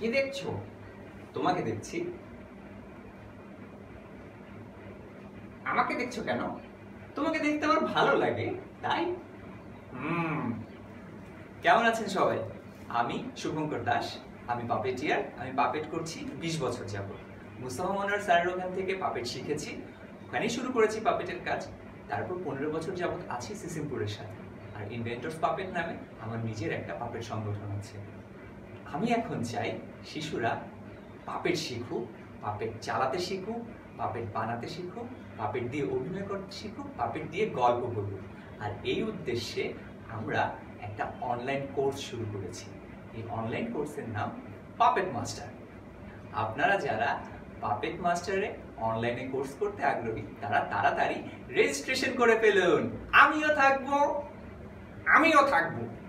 কি দেখছ? তোমাকে দেখছি। আমাকে দেখছ কেন? তোমাকে দেখতে আমার ভালো লাগে তাই? হুম। কেমন আছেন সবাই? আমি শুভঙ্কর দাস আমি পাপেটিয়ার আমি পাপেট করছি বিশ বছর যাব মুস্তাফা মনোয়ার স্যারের ওখান থেকে পাপেট শিখেছি। ওখানেই শুরু করেছি পাপেটের কাজ। তারপর পনেরো বছর যাবত আছি সিসিমপুরের সাথে। আর ইনভেন্টর্স পাপেট নামে আমার নিজের একটা পাপেট সংগঠন আছে। আমি এখন চাই শিশুরা পাপেট শিখুক পাপেট চালাতে শিখুক পাপেট বানাতে শিখুক পাপেট দিয়ে অভিনয় করতে শিখুক পাপেট দিয়ে গল্প বলুক। আর এই উদ্দেশ্যে আমরা একটা অনলাইন কোর্স শুরু করেছি। এই অনলাইন কোর্সের নাম পাপেট মাস্টার আপনারা যারা পাপেট মাস্টারে অনলাইনে কোর্স করতে আগ্রহী, তারা তাড়াতাড়ি রেজিস্ট্রেশন করে ফেলুন। আমিও থাকব। আমিও থাকব।